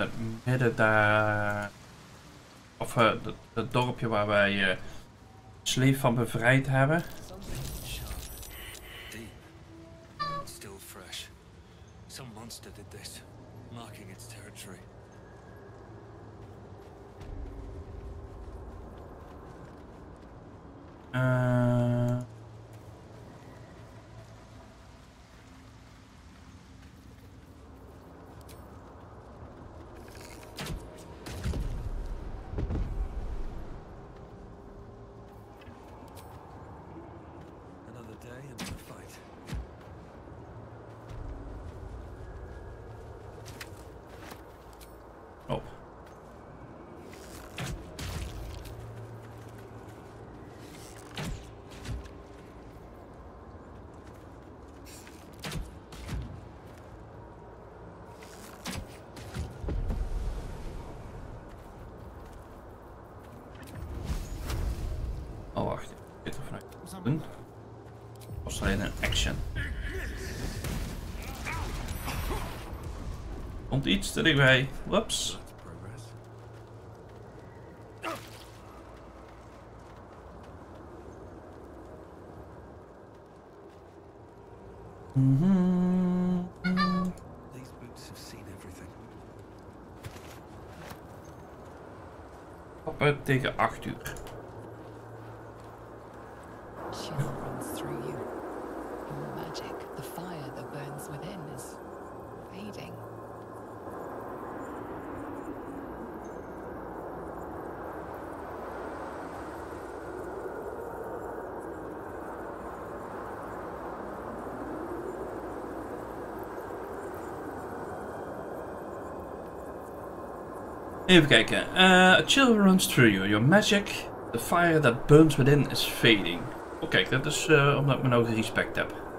het midden daar... Of uh, dat, dat, dorpje waar wij uh, Sleef van bevrijd hebben. Still fresh. Some monster did this, marking its territory. Uh... Another day, another fight. Oh. Oh, wacht. Ik weet er vanuit doen. Was alleen een action. Komt iets te dichtbij. Whoops. That's progress. These boots have seen everything. Kappen tegen 8 uur. Chill runs through you. Your magic, the fire that burns within, is fading. Even kijken. Uh, a chill runs through you. Your magic, the fire that burns within is fading. Oh kijk, dat is uh, omdat ik me nou respect heb.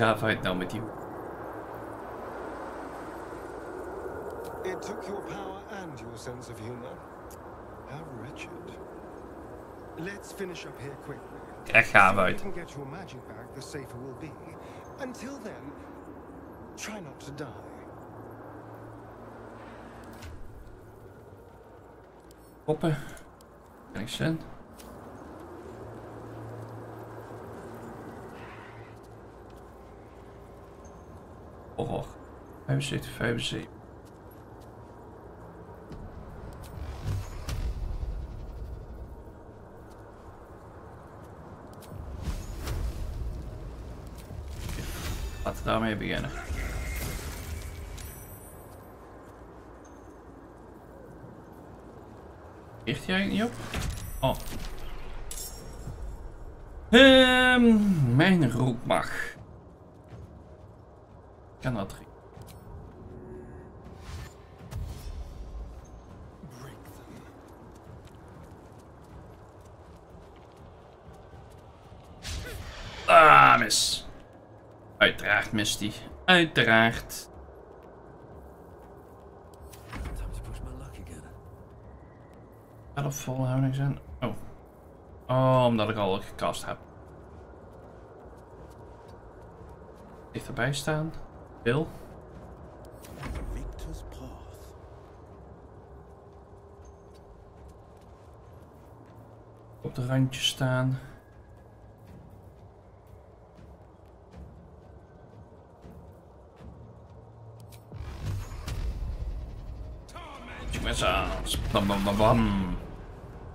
Gaaf uit nou met die. It took your power and your sense of humor. How wretched. Let's finish up here quickly. Echt gaaf The sooner uit. you can get your magic back, the safer we'll be. Until then, try not to die. Poppen. Kan ik zien? Oh, 75, 75. Laten we daarmee beginnen. Richt eigenlijk niet op? Oh. Ehm, mijn rookmag. Kan them. Ah, mis. Uiteraard mist hij. Uiteraard. Gaat op volhouding zijn? Oh. Oh, omdat ik al gecast heb. Dichterbij staan. Path. Op de randje staan. Bam bam bam bam.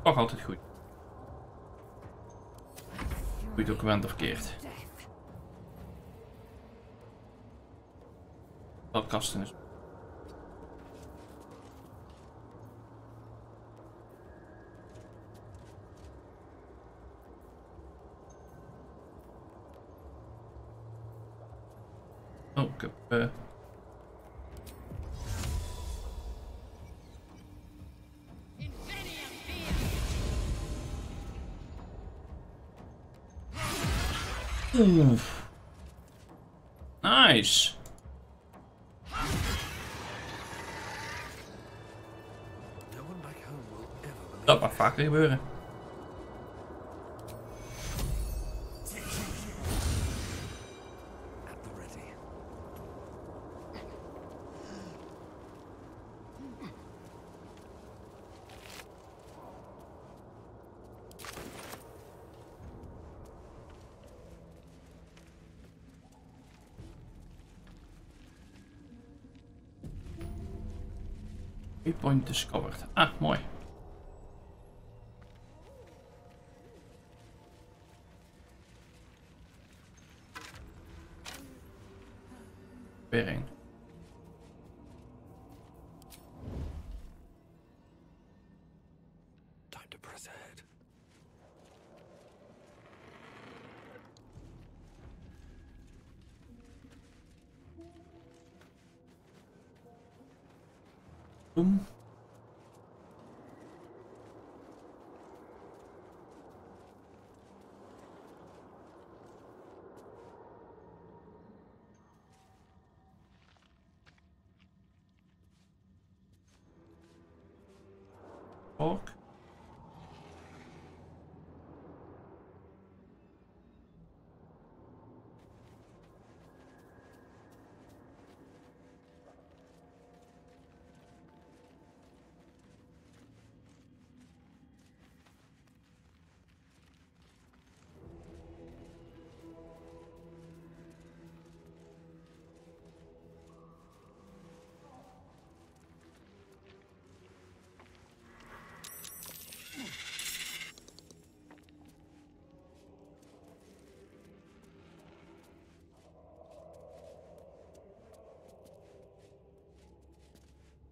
Toch altijd goed. Goed document of verkeerd. Not customers. Oh, good. Uh, Nice. Mag vaker gebeuren. Waypoint discovered. Ah, mooi.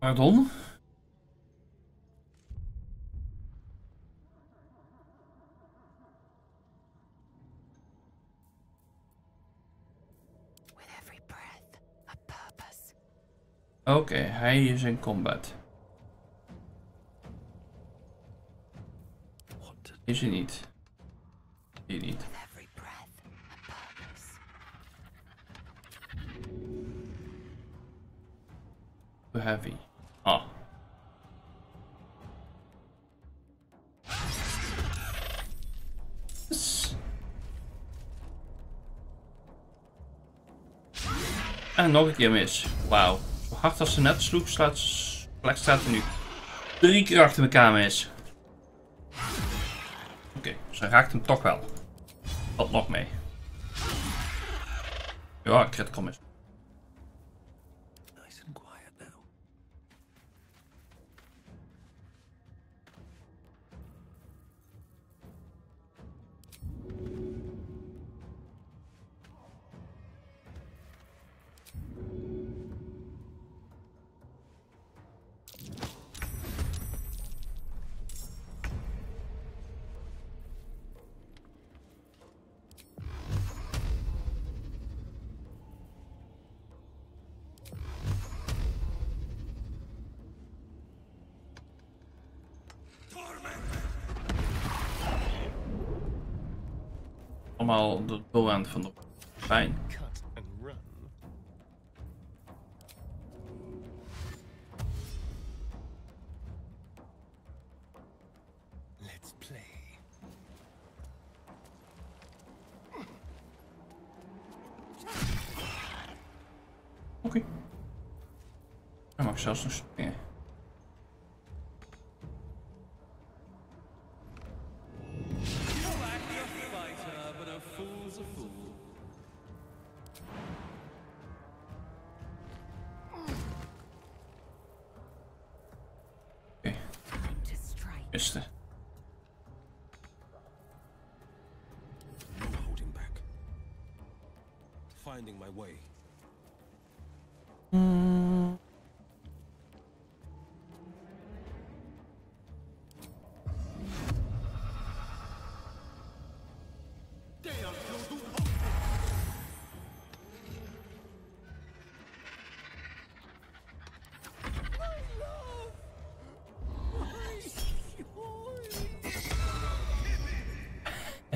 Pardon? With every breath, a purpose. Oké, hij is in combat. Is hij niet? Nog een keer mis. Wauw. Zo hard als ze net sloeg, slaat, er nu drie keer achter elkaar mis. Oké, ze raakt hem toch wel. Valt nog mee. Ja, critical mis. Allemaal de doorhand van de pijn. Hij mag zelfs nog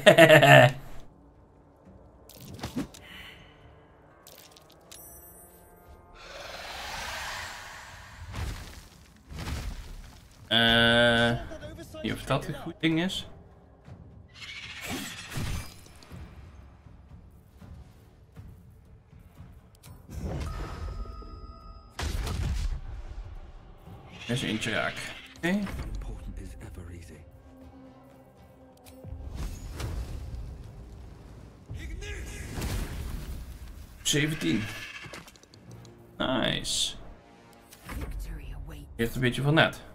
Eh, niet of dat een goed ding is. Is eentje raak. Okay. 17. Nice. Hebt een beetje van net.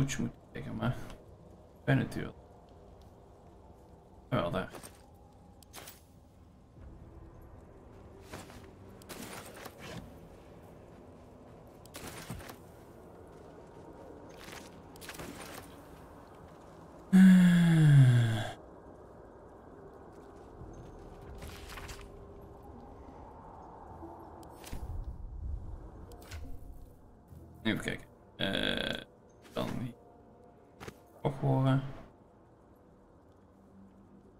Coach moet zeggen, maar... Ik ben natuurlijk. Wel daar. Even kijken. Eh, dan hier ook horen.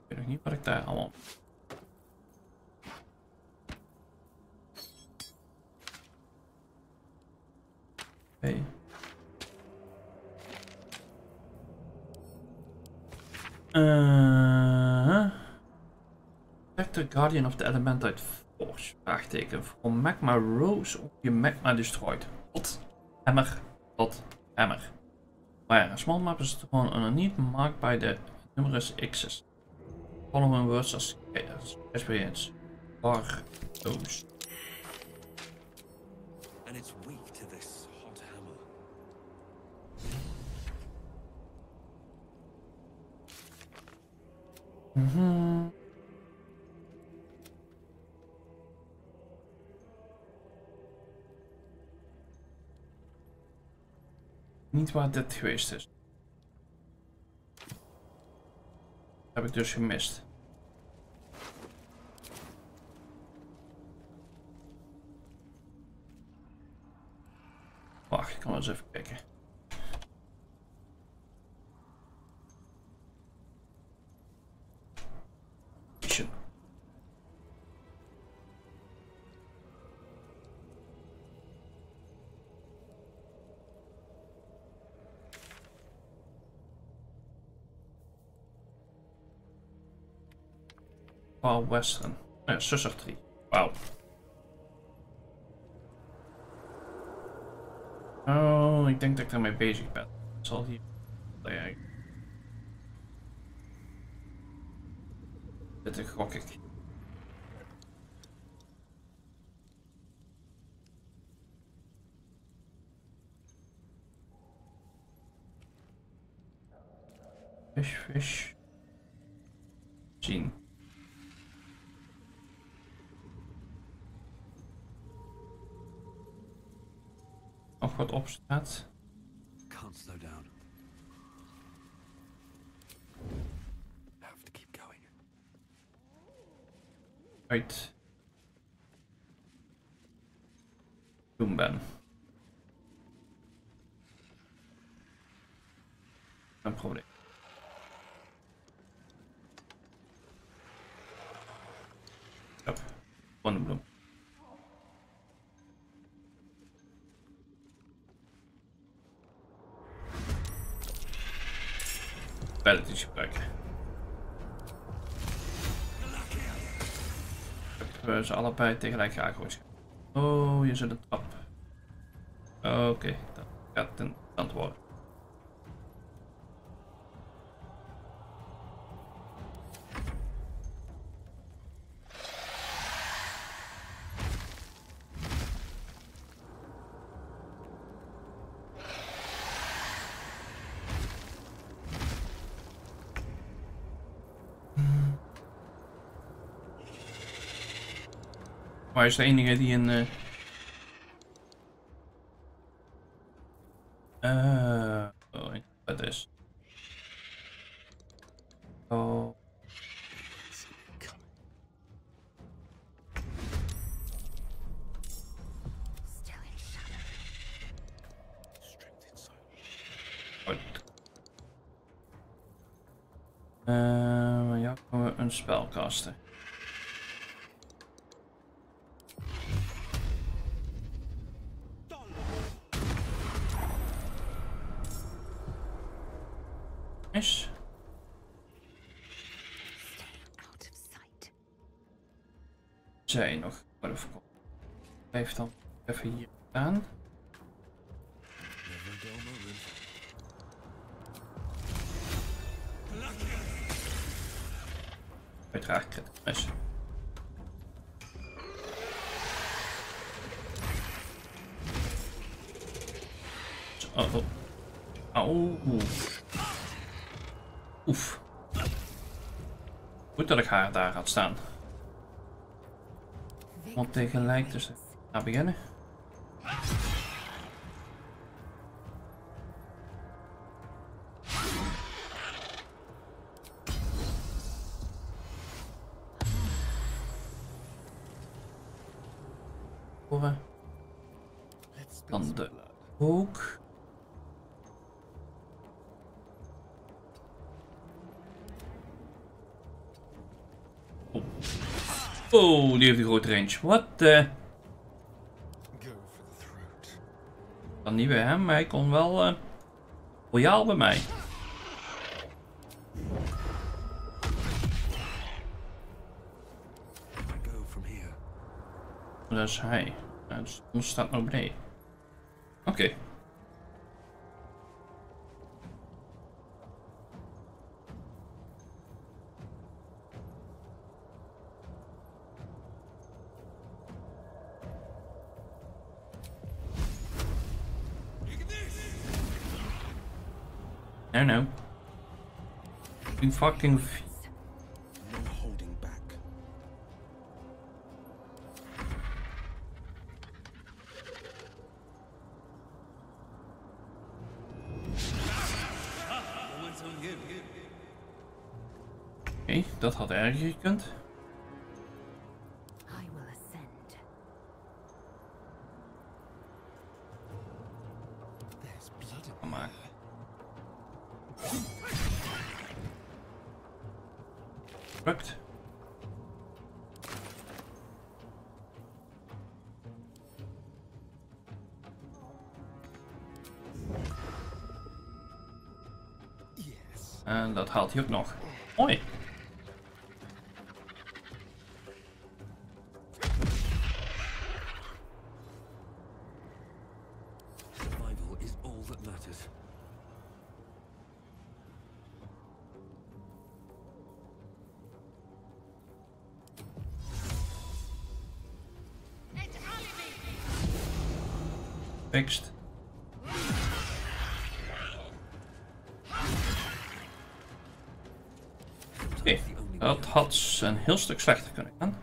Ik weet nog niet wat ik daar allemaal. Hey. Uh, the Guardian of the Elementite Force. Vraagteken. Voor Magma Rose of je Magma destroyed. Tot hammer. Tot hammer. Where a small map is drawn underneath marked by the numerous X's. Following words as experience. Bar those. Niet waar dit geweest is. Heb ik dus gemist. Wacht, ik kan wel eens even kijken. Wow, Western. Oh ja, Susser 3. Wauw. Oh, ik denk dat ik daarmee bezig ben. Ik zal hier... Ja, ik- Dit gok ik. Fish, fish. Zien. Nog wat op staat. Can't slow down. Have to keep going. uit doen ben. Een probleem. Hop, bloem. Belletjes gebruiken. Ik heb ze allebei tegelijk aangegooid. Oh, je zit een trap. Oké, dat gaat interessant worden. Hij is de enige die een... Uiteraard critical miss. Zo, Oh, oh. Auw. Oef. Goed dat ik haar daar had staan. Want tegelijk dus gaan beginnen. Grote range. Wat? eh. Dan niet bij hem, maar hij kon wel eh royaal bij mij. Dat is hij. Ja, dus staat nou beneden. Oké. No, Fucking. dat had erger gekund. En dat haalt hij ook had een heel stuk slechter kunnen gaan.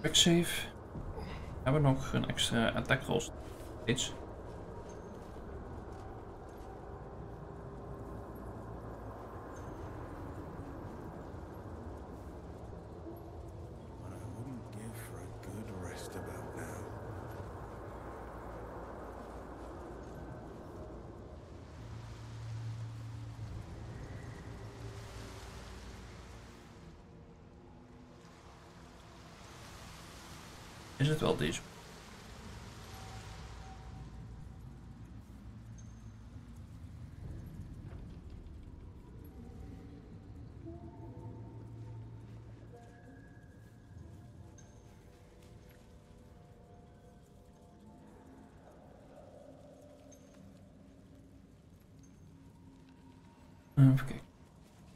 We hebben nog een extra attack roll. Iets. is het wel deze. Even kijken.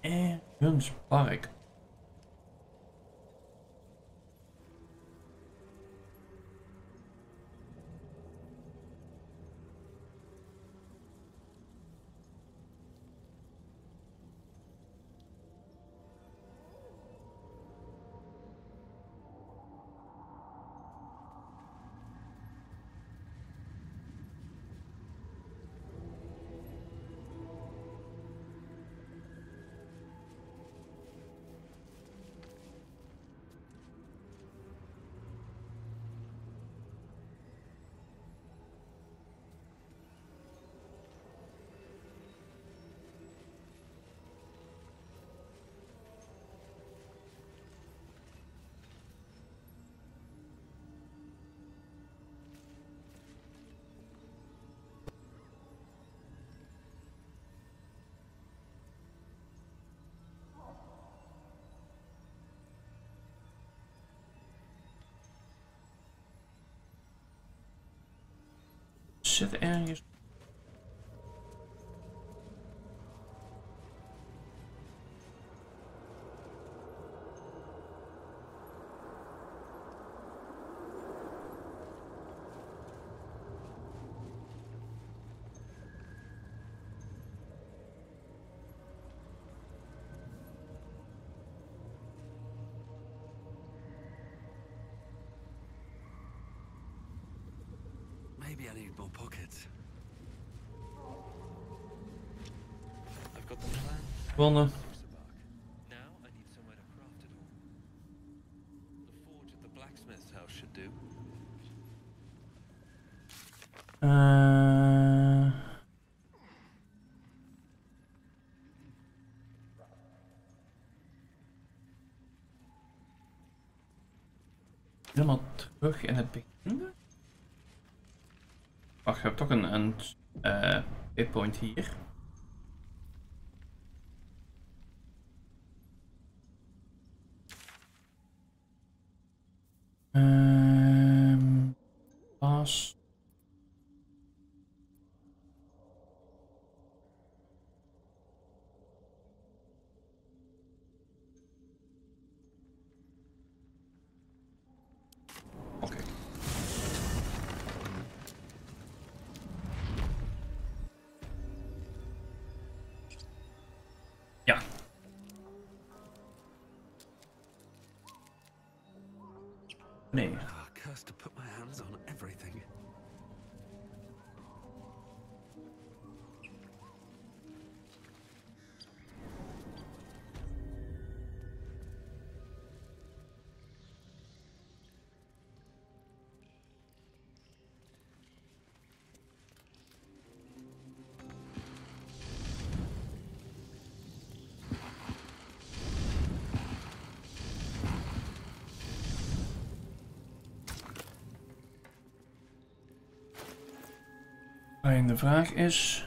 Eh, Park. Shit, and gewonnen. Eh, uh... Helemaal terug in het begin. Wacht, ik heb toch een, een uh, hier. house. De vraag is...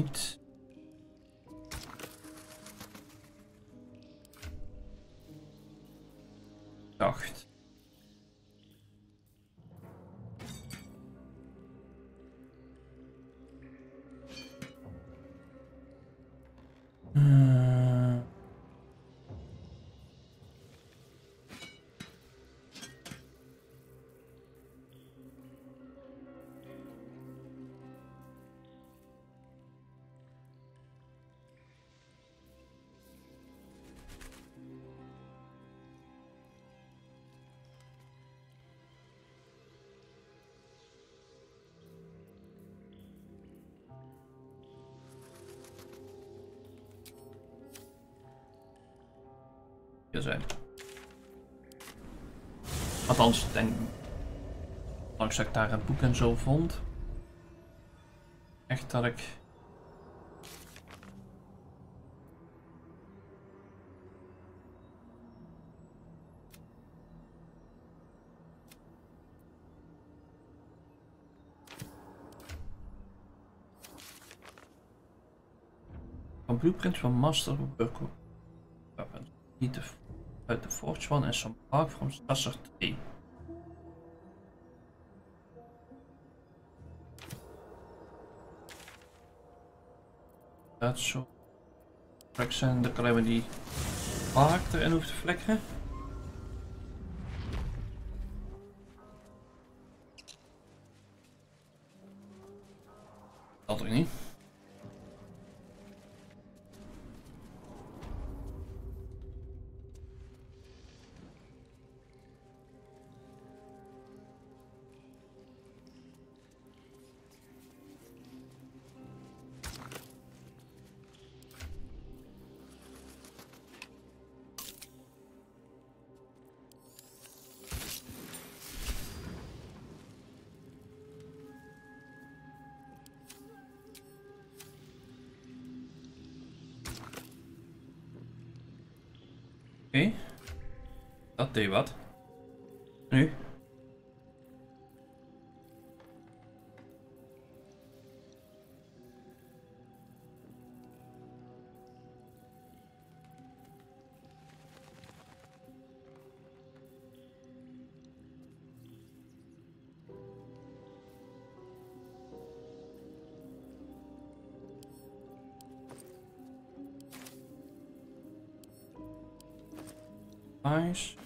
Niet. hier zijn. Althans, ten... ondanks dat ik daar een boek en zo vond. Echt dat ik... een blueprints van Master Buckle. Weapons. Niet te uit de Forge One en some bark from Sasser 2. Dat zo. Plek zijn ik alleen maar die bark erin hoef te flikkeren. Dat toch niet? Dat deed wat. Nu? Nice.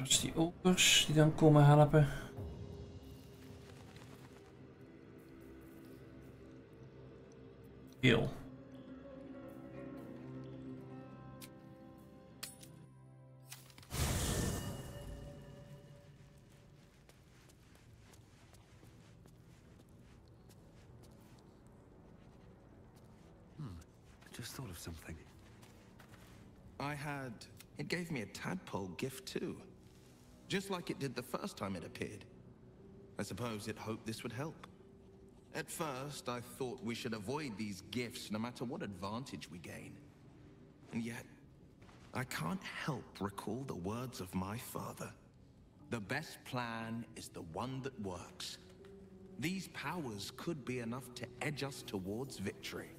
Eh, Oh ja, dat was die opers die dan komen helpen. Heel. I just thought of something. I had. It gave me a tadpole gift too. Just like it did the first time it appeared. I suppose it hoped this would help. At first, I thought we should avoid these gifts no matter what advantage we gain. And yet, I can't help recall the words of my father. The best plan is the one that works. These powers could be enough to edge us towards victory.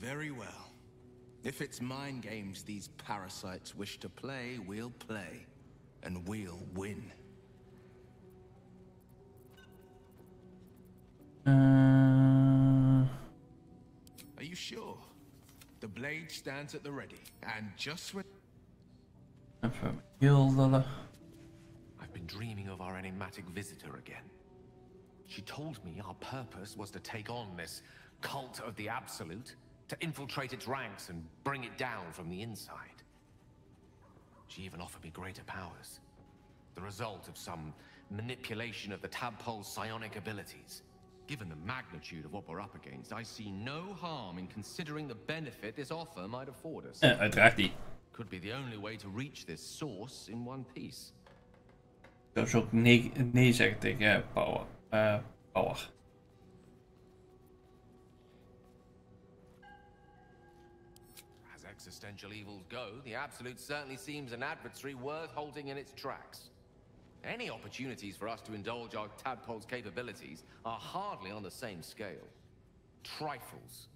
Very well. If it's mind games these parasites wish to play, we'll play. And we'll win. Eh, Are you sure? The blade stands at the ready. And just when... even heel lullen. I've been dreaming of our enigmatic visitor again. She told me our purpose was to take on this cult of the Absolute, to infiltrate its ranks and bring it down from the inside. She even offered me greater powers, the result of some manipulation of the tadpole's psionic abilities. Given the magnitude of what we're up against, I see no harm in considering the benefit this offer might afford us. Uiteraard. Could be the only way to reach this source in one piece. Ik zou ook nee, nee zeggen tegen Power. Eh, power. Existential evils go, the Absolute certainly seems an adversary worth halting in its tracks. Any opportunities for us to indulge our tadpole's capabilities are hardly on the same scale. Trifles,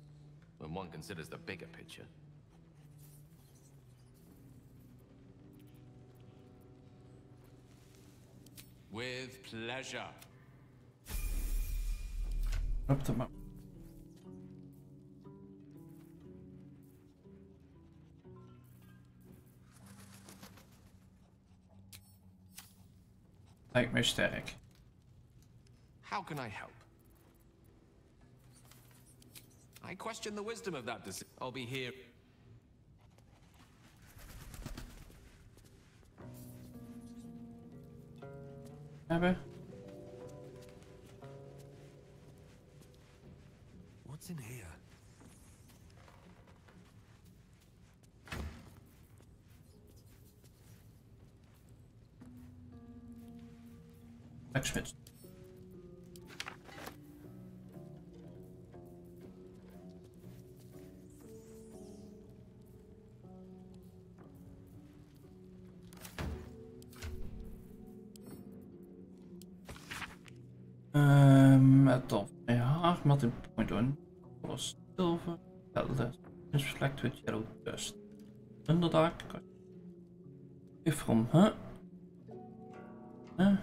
when one considers the bigger picture. With pleasure. Het maar. Lijkt mij sterk. How can I help? I question the wisdom of that decision. I'll be here. Hebben. What's in here? Melting point on. For silver. Helder. Reflect with yellow dust. Underdark. If from, huh? Huh?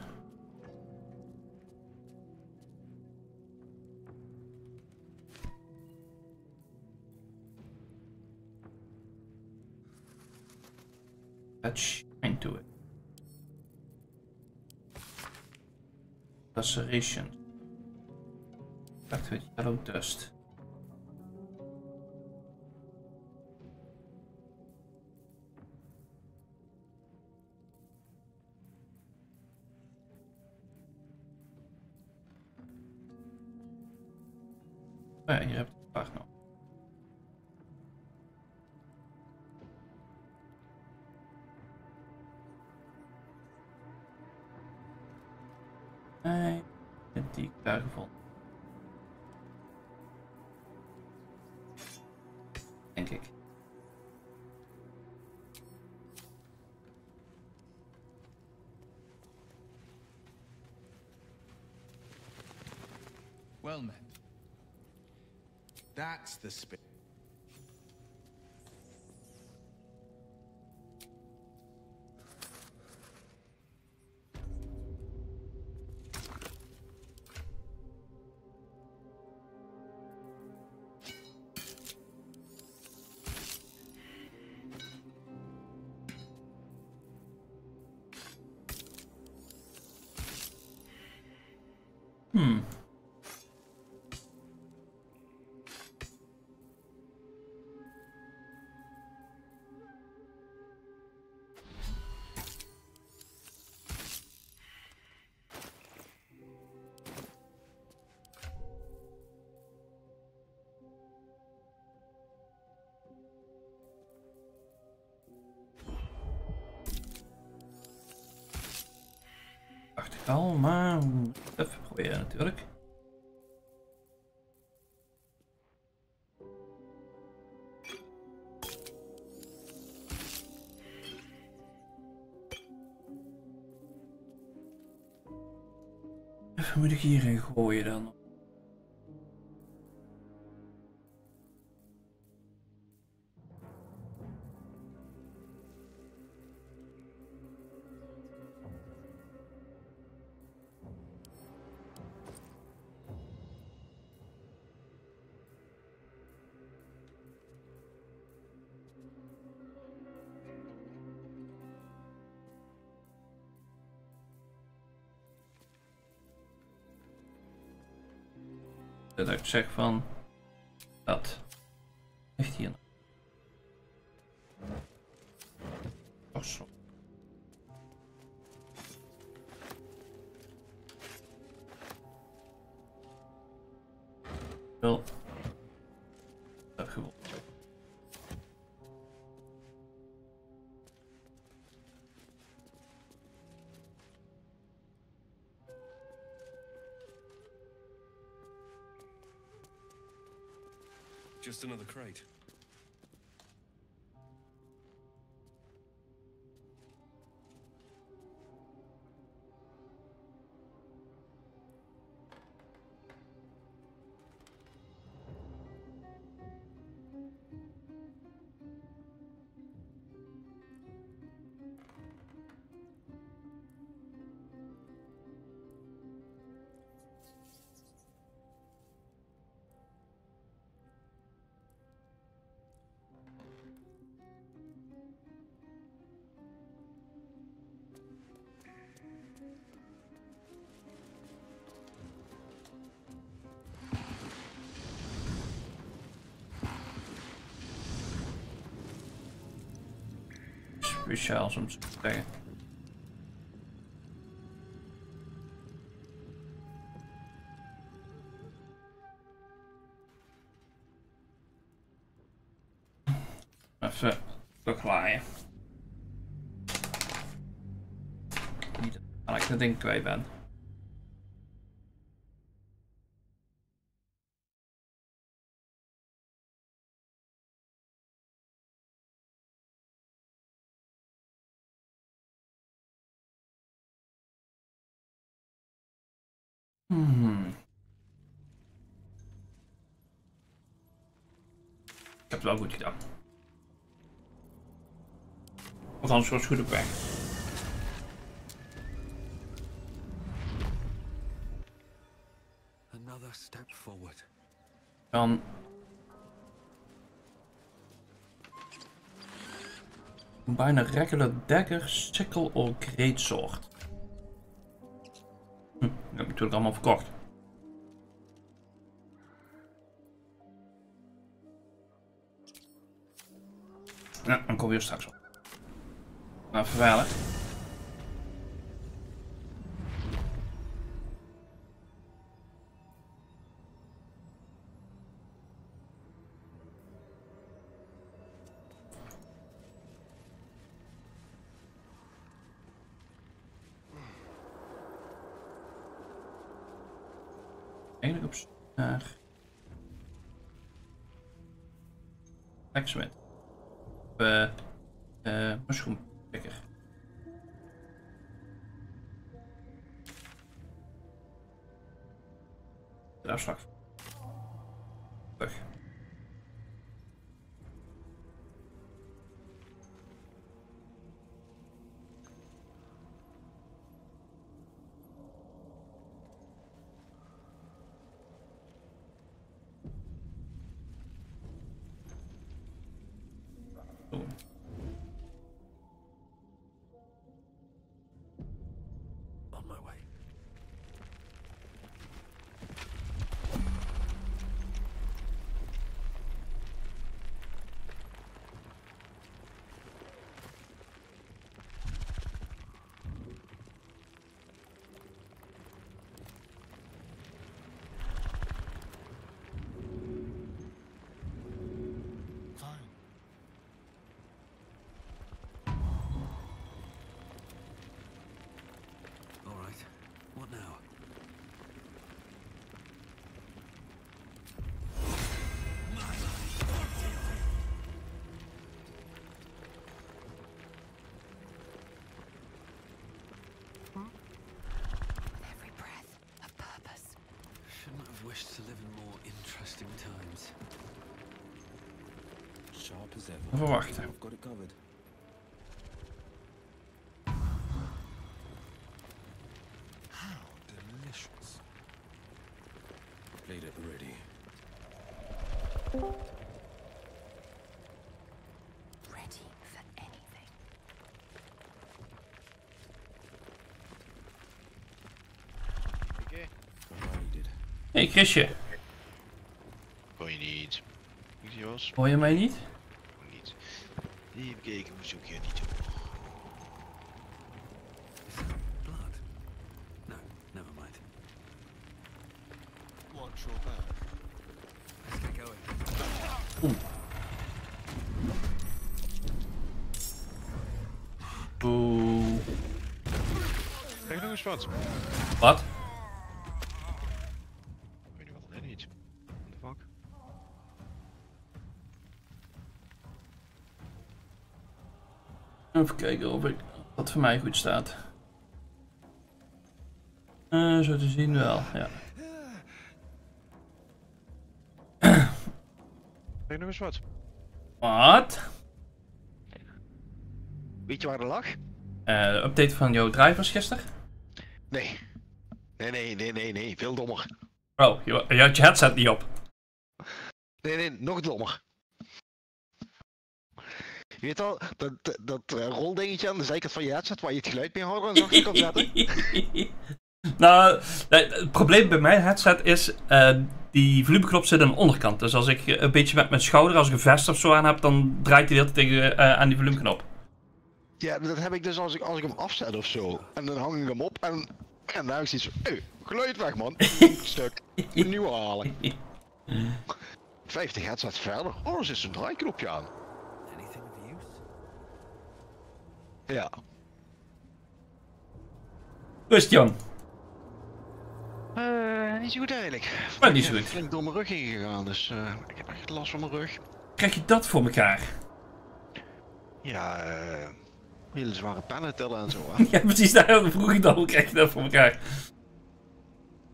That shine to it. Laceration. Back with yellow dust. Oh ja, je de vraag nog. Nee, die. That's the spirit. Al, maar even proberen natuurlijk. Even moet ik hierin gooien dan. Ik zeg van Just another crate. vi kör som det. Varför förklarar like Alla kan tänka mig ibland. Heb het wel goed gedaan. Althans, was goed op weg. Another step forward. Dan. Bijna regular dagger, sickle or greatsword. Hm, dat heb ik natuurlijk allemaal verkocht. Ja, dan kom je straks op. Nou, vervuilen. My way. Shouldn't wished to live in more interesting times. Sharp as ever. Even. I've got it covered. Kon je niet. Hoor je mij niet? Niet. Even kijken, maar zoek je niet op. Is that blood? No, never mind. Watch your back. Let's get going. Oeh. Krijg nog eens wat? Wat? Even kijken of ik wat voor mij goed staat. Eh, zo te zien wel, ja. Nog eens wat? Wat? Weet je waar de lag? Eh, de update van jouw drivers gisteren? Nee. Nee, nee, nee, nee, nee. Veel dommer. Oh, je, je had je headset niet op. Nee, nee, nog dommer. Je weet al, dat, dat, dat eh, roldingetje aan de zijkant van je headset waar je het geluid mee houdt en zo kan zetten? nou, het probleem bij mijn headset is, eh, die volumeknop zit aan de onderkant. Dus als ik een beetje met mijn schouder, als ik een vest of zo aan heb, dan draait hij de tegen, eh, aan die volumeknop. Ja, dat heb ik dus als ik, als ik hem afzet of zo. En dan hang ik hem op en, en dan heb ik zoiets van, geluid weg man. Stuk. Een nieuwe halen. 50 headset verder. Oh, er zit zo'n draaiknopje aan. Ja. Rust Jan. Eh, niet zo goed eigenlijk. Maar niet zo Ik ben goed. flink door mijn rug heen gegaan, dus eh, ik heb echt last van mijn rug. Krijg je dat voor elkaar? Ja, eh hele zware pennen tellen en zo. Hè. Ja, precies. Daar vroeg ik dan. Hoe krijg je dat voor elkaar?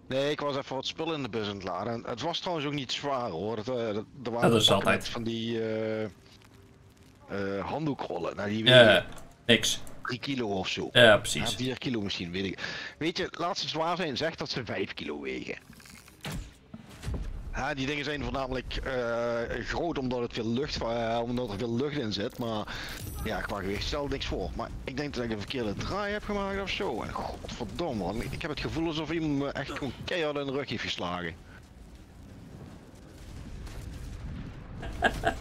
Nee, ik was even wat spullen in de bus aan het laden. En het was trouwens ook niet zwaar hoor. Het, eh, dat, er waren Dat is altijd. Van die eh eh, handdoekrollen. Nou, die Ja, niks. 3 kilo of zo. Ja, Ja, precies. 4 kilo misschien, weet ik. Weet je, laat ze zwaar zijn, zeg dat ze 5 kilo wegen. Ja, die dingen zijn voornamelijk eh, groot omdat, het veel lucht, eh, omdat er veel lucht in zit. Maar ja, qua gewicht stelt niks voor. Maar ik denk dat ik een verkeerde draai heb gemaakt of zo. En godverdomme man, ik heb het gevoel alsof iemand me echt gewoon keihard in de rug heeft geslagen.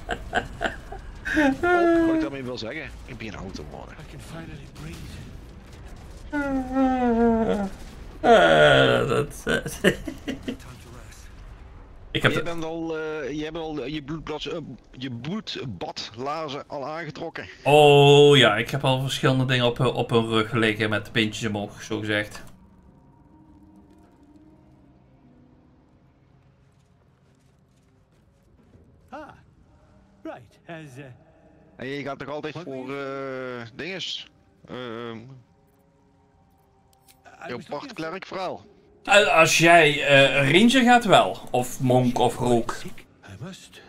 Wat ik daarmee wil zeggen, ik ben te finally breathe. Eh, dat, rest. ik heb Jij bent al, eh, jij bent al je, bloedblad, eh, je bloedbadlaarzen al aangetrokken. Oh ja, ik heb al verschillende dingen op, op hun rug gelegen met de beentjes omhoog, zo gezegd. Ah, right. As uh, En je gaat toch altijd voor eh dinges? Ehm was looking partklerk verhaal. Als jij eh, ranger gaat wel, of monk of rook. must.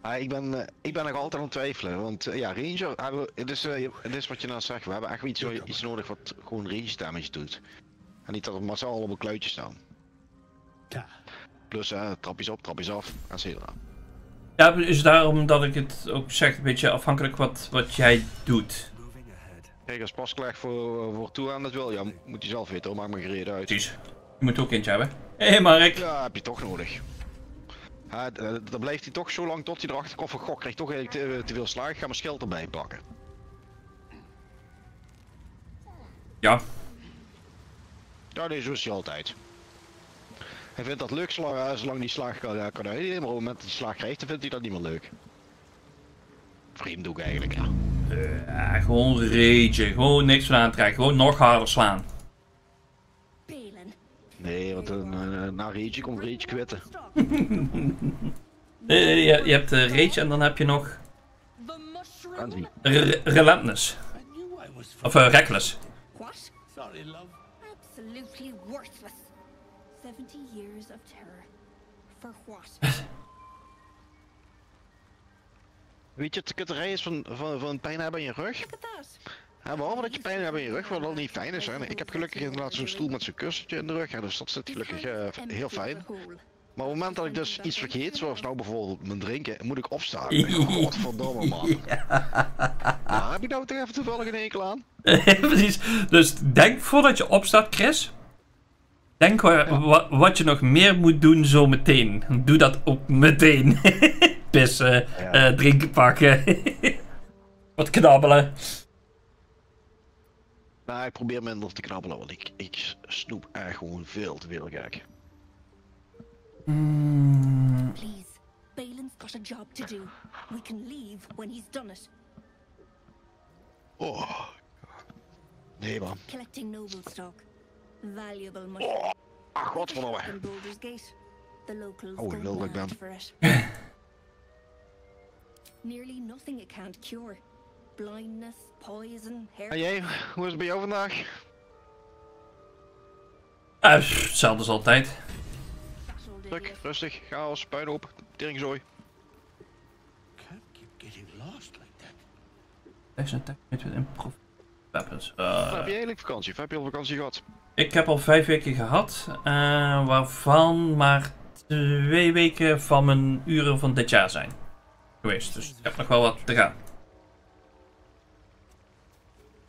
Ah, ik, ben, eh, ik ben nog altijd aan het twijfelen, want ja, ranger, hebben we- het, is, eh, het is wat je nou zegt, we hebben echt iets, iets nodig wat gewoon range damage doet. En niet dat we massaal op een kluitje staan. Ta. Plus eh, trapjes op, trapjes af, et cetera. Ja, is daarom dat ik het ook zeg, een beetje afhankelijk wat, wat jij doet. Kijk, als pasklerk voor, voor toe aan dat wil, ja, moet je zelf weten, hoor, maakt me gereden uit. Precies. Je moet ook eentje hebben. Hé hey Mark. Ja, heb je toch nodig. Ja, eh, dan blijft hij toch zo lang tot hij erachter komt van, goh, ik krijg toch te, te veel slaag, ik ga mijn schild erbij pakken. Ja. Ja, nee, zo is hij altijd. Hij vindt dat leuk sla- eh, zolang die slaag kan, eh, kan uitdelen, maar op het moment dat hij slaag krijgt, dan vindt hij dat niet meer leuk. Vreemd ook eigenlijk, ja. Ja, gewoon rage. Gewoon niks van aantrekken. Gewoon nog harder slaan. Nee, want een, eh, na Rage komt Rage kwitten. Eh, je, je hebt eh, rage en dan heb je nog relentless. Of eh, reckless. Weet je, het kutterij is van, van, van pijn hebben in je rug? Ja, behalve dat je pijn hebt in je rug, wat al niet fijn is. Hè. Ik heb gelukkig inderdaad zo'n stoel met zo'n kussentje in de rug. Ja, dus dat zit gelukkig eh, heel fijn. Maar op het moment dat ik dus iets vergeet, zoals nou bijvoorbeeld mijn drinken, moet ik opstaan. Godverdomme man. Ja, heb je nou toch even toevallig een enkel aan? Precies. Dus denk voordat je opstaat, Chris. Denk wa- wa- wat je nog meer moet doen zo meteen. Doe dat ook meteen. Pissen, Ja. eh, drinken pakken. wat knabbelen. Nou, ik probeer minder te knabbelen, want ik, ik snoep echt gewoon veel te veel gek. Please. Balin's got a job to do. We can leave when he's done it. Oh. Nee man. Collecting noble stock. Valuable. Ah, godverdomme. In Boulder's Gate. The locals Oh, lul, ik ben-. Nearly nothing it can't cure. Blindness, poison, hair. En jij, hoe is het bij jou vandaag? Eh, pff, hetzelfde als altijd. Druk, rustig, chaos, puinhoop, teringzooi. Can't keep getting lost like that. Deze attack met improv weapons. Eh, heb je eigenlijk vakantie? Of heb je al vakantie gehad? ik heb al vijf weken gehad. eh, waarvan maar twee weken van mijn uren van dit jaar zijn geweest. Dus ik heb nog wel wat te gaan.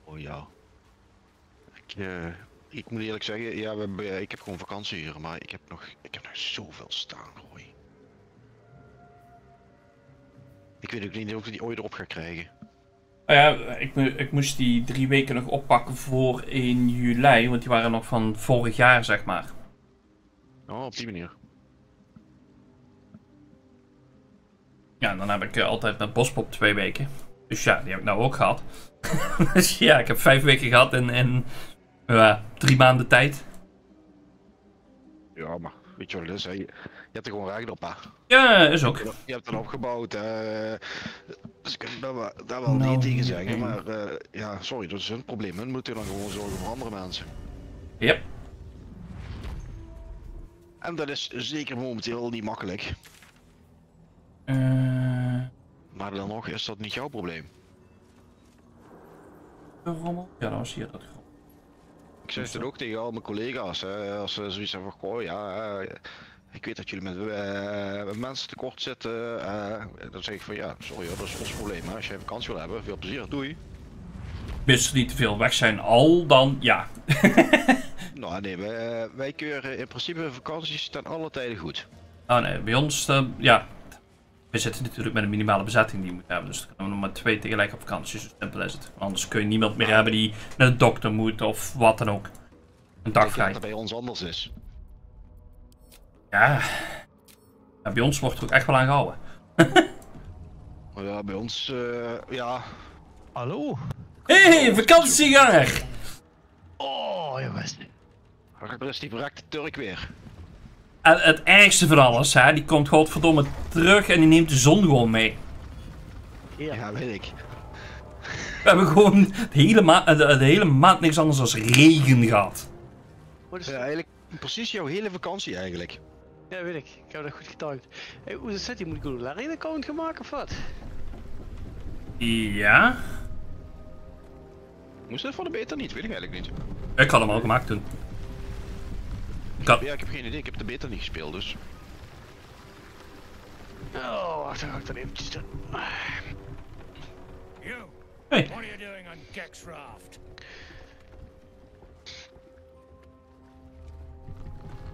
Oh ja. Ik, eh, ik moet eerlijk zeggen, ja, we hebben, eh, ik heb gewoon vakantieuren, maar ik heb nog, ik heb nog zoveel staan, Roy. Ik weet ook niet of ik die ooit erop ga krijgen. Nou ja, ik, ik moest die drie weken nog oppakken voor in juli, want die waren nog van vorig jaar, zeg maar. Oh, op die manier. Ja, en dan heb ik eh, altijd met Bospop twee weken. Dus ja, die heb ik nou ook gehad. dus ja, ik heb vijf weken gehad in, in ja, drie maanden tijd. Ja, maar weet je wat het is? hè? Je, hebt er gewoon recht op, hè? Ja, is ook. Je hebt het opgebouwd. eh dus ik kan daar wel, daar wel Nou, nee tegen zeggen, nee. maar eh, ja, sorry, dat is hun probleem. Hun moeten dan gewoon zorgen voor andere mensen. Yep. En dat is zeker momenteel niet makkelijk. Eh, Maar dan nog is dat niet jouw probleem. een rommel? Ja, dan was hier dat. Ik zeg het ook tegen al mijn collega's, hè, als ze zoiets hebben van, goh, ja, eh, ik weet dat jullie met eh, mensen tekort zitten. eh, dan zeg ik van, ja, sorry hoor, dat is ons probleem. Hè. Als jij vakantie wil hebben, veel plezier, doei. Mits er niet te veel weg zijn, al dan ja. Nou nee, wij, wij keuren in principe vakanties ten alle tijden goed. Oh nee, bij ons, eh, ja. We zitten natuurlijk met een minimale bezetting die je moet hebben. Dus dan kunnen we nog maar twee tegelijk op vakantie. Zo simpel is het. Anders kun je niemand meer hebben die naar de dokter moet of wat dan ook. Een Ik dag denk vrij. dat dat bij ons anders is. Ja. ja. Bij ons wordt er ook echt wel aan gehouden. Maar Ja, bij ons, eh, ja, Hallo? Hé, hey, vakantieganger! Oh, jongens. er is die verrekte Turk weer. En het ergste van alles, hè, die komt godverdomme terug en die neemt de zon gewoon mee. Ja. Ja, weet ik. We hebben gewoon de hele, ma de, de hele maand niks anders dan regen gehad. Wat is Ja, eigenlijk precies jouw hele vakantie eigenlijk. Ja, weet ik. Ik heb dat goed getimed. Hey, hoe zit die? Moet ik een Larry account gaan maken of wat? Ja? Moest dat voor de beta niet? Weet ik eigenlijk niet. Ik had hem al gemaakt toen. Ja, ik heb geen idee. Ik heb de beta niet gespeeld, dus. Oh, wacht, dan ga ik dat eventjes doen. You! Hey. What are you doing on Gex Raft?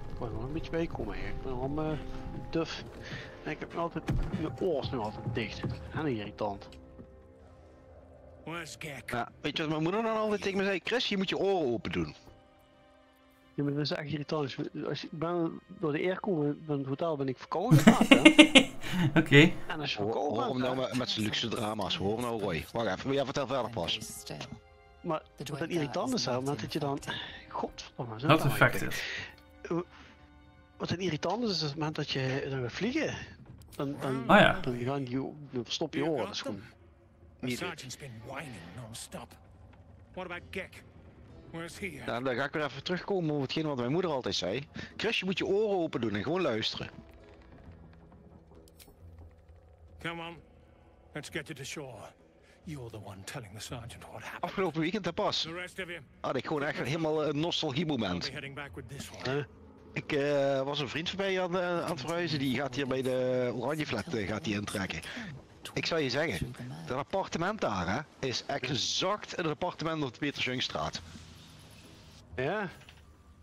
Ik moet er nog een beetje bij komen hier. Ik ben al mijn duf. En ik heb altijd... Mijn oor is nu altijd dicht. En irritant. Ja, weet je wat mijn moeder dan altijd tegen me zei? Chris, je moet je oren open doen. Ja, maar dat is echt irritant. Als je- Als je, ik ben door de airco van het hotel ben ik verkouden. Oké. En als je Hoor verkouden hoor hem bent, nou hè. met, met zijn luxe drama's. Hoor nou, Roy. Wacht even, jij vertelt verder pas. Maar wat het irritant is, moment dat je dan... Godverdomme, zo Dat nou effect is. Wat het irritant is, is het moment dat je dan gaat vliegen. Dan, dan, Ah, ja. dan, gaan die, dan verstop je oren. Dat is gewoon niet leuk. sergeant's been whining non-stop. What about Gek? Ja, dan ga ik weer even terugkomen op hetgeen wat mijn moeder altijd zei. Chris, je moet je oren open doen en gewoon luisteren. Come on. Let's get to the shore. You're the one telling the sergeant what happened. Afgelopen weekend hè, pas. The rest of you, Had ik gewoon echt helemaal een nostalgie I'll moment. be heading back with this one. Huh? Ik eh, was een vriend voorbij aan, eh, aan het verhuizen, die gaat hier bij de Oranje Flat eh, gaat die intrekken. Ik zou je zeggen, dat appartement daar hè, is exact het appartement op de Petersjungstraat. Ja?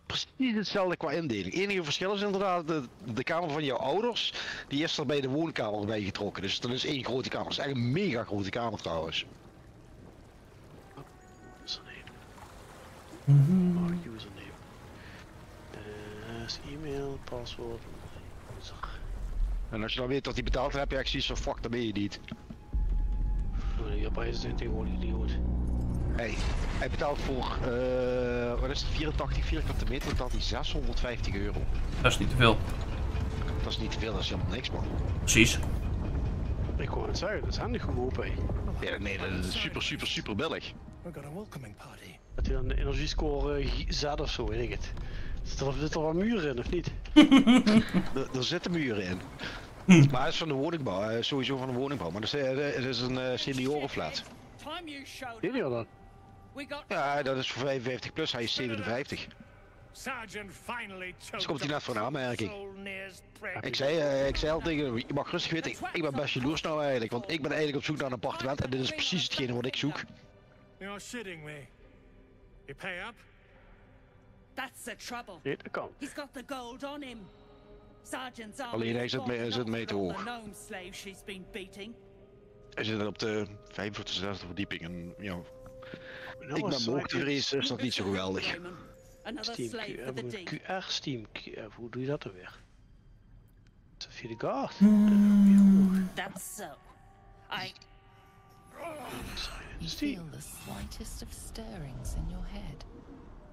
Precies hetzelfde qua indeling. Het enige verschil is inderdaad, de, de kamer van jouw ouders, die is er bij de woonkamer bij getrokken. Dus dat is één grote kamer. Dat is echt een mega grote kamer trouwens. Username. Oh, username. Dus e-mail, paswoord. En als je dan weet dat hij betaalt, dan heb je echt zoiets van fuck, dan ben je niet. Oh, Hierbij is tegenwoordig idioot. Hey, hij betaalt voor, eh, wat is het, 84 vierkante meter, betaalt hij 650 euro. Dat is niet te veel. Dat is niet te veel, dat is helemaal niks man. Precies. Ik wou het zeggen, dat is handig goedkoop. Ja, nee, dat is super, super, super billig. We've got a welcoming party. Dat hij dan de energiescore eh, Z of zo, weet ik het. Zit er, zit er wat muren in, of niet? Er, er zitten muren in. Maar hij is van de woningbouw, sowieso van de woningbouw. Maar het is, eh, het is een eh, seniorenflat. Time you Ja, dat is voor 55 plus, hij is 57. Sergeant finally choked Dus komt hij net voor een aanmerking. Ik zei, eh, ik zei al tegen hem, je mag rustig weten, ik, ik ben best jaloers nou eigenlijk. Want ik ben eigenlijk op zoek naar een appartement en dit is precies hetgene wat ik zoek. You're shitting me. You pay up? that's the trouble. Kan. He's got the gold on him. Sergeant's Alleen hij is zit mee- zit mee te hoog. Hij zit op de 45 e verdieping en ja, Nou, ik ben mijn hoogtevrees, dus dat niet zo geweldig. Steam. QR Steam, Q- eh, hoe doe je dat dan weer? Via de guard. That's so. I You feel the slightest of stirrings in your head.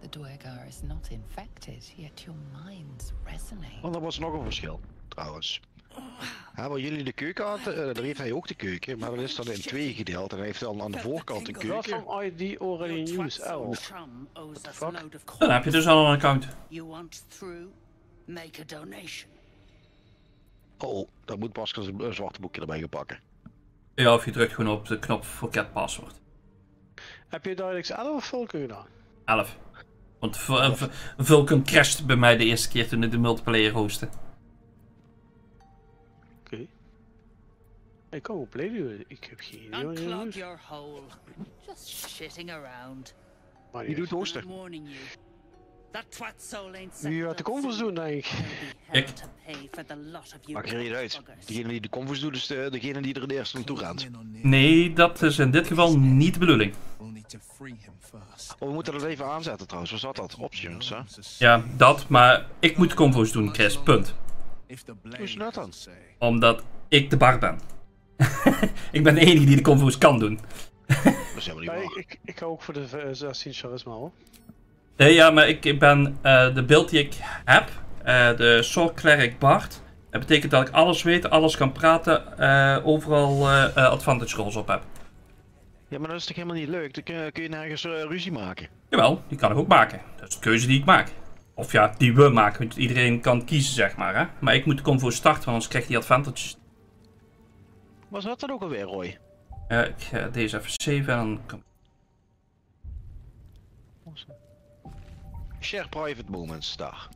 The Dwergar is not infected, yet your minds resonate. Want er was nog een verschil, trouwens. Ja, waar jullie de keuken eh, daar heeft hij ook de keuken, maar dan is dat in twee gedeeld en hij heeft dan aan de voorkant een keuken. Welcome ID already Your news twat L. chum owes us a fuck? load of Dan heb je dus al een account. Oh, dan moet Pascal zijn een zwarte boekje erbij gaan pakken. Ja, of je drukt gewoon op de knop forget password. Heb je DirectX 11 of Vulkan gedaan? 11. Want V- eh, V- Vulcan crasht bij mij de eerste keer toen ik de multiplayer hostte. Ik play doen. Ik heb geen idee wat je Unclog doet. your hole. Just shitting around. Maar Wie die doet ain't Wie gaat de convers doen, denk ik? Ik. Maak je er niet uit. Degene die de convos doet is de, degene die er het eerst naartoe rent. Nee, dat is in dit geval niet de bedoeling. Oh, we moeten dat even aanzetten trouwens. Waar zat dat? Options, hè? Ja, dat, maar ik moet convo's doen, Chris. Punt. Hoe is dat dan? Omdat ik de bar ben. ik ben de enige die de convo's kan doen. Dat is helemaal niet ik, waar. ik, ik ga ook voor de eh, 16 charisma hoor. Nee, ja, maar ik, ik ben eh, de beeld die ik heb, eh, de Sword Cleric Bard. Dat betekent dat ik alles weet, alles kan praten, eh, overal eh, eh, advantage rolls op heb. Ja, maar dat is toch helemaal niet leuk? Dan kun je, kun je nergens eh, ruzie maken. Jawel, die kan ik ook maken. Dat is de keuze die ik maak. Of ja, die we maken, want iedereen kan kiezen, zeg maar. Hè? Maar ik moet de convo starten, want anders krijgt hij advantages. Zat dat ook alweer, Roy? Eh, ik ga deze even saven en dan... kom- Share private moments, daar.